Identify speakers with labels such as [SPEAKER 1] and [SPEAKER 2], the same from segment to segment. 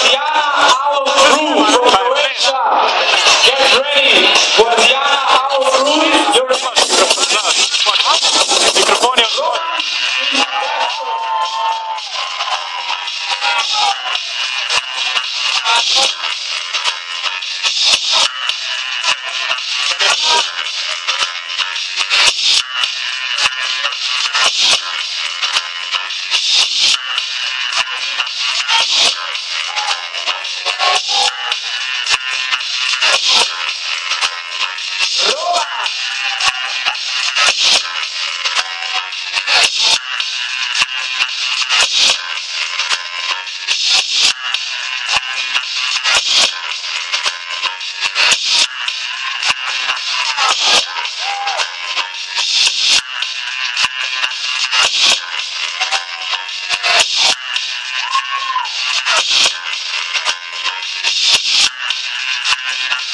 [SPEAKER 1] From Croatia. Get ready. Guadiana, Microphone. Thank you. Roba! Yeah.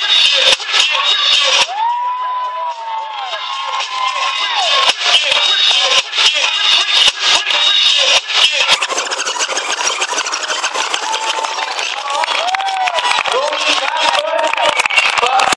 [SPEAKER 1] Yeah.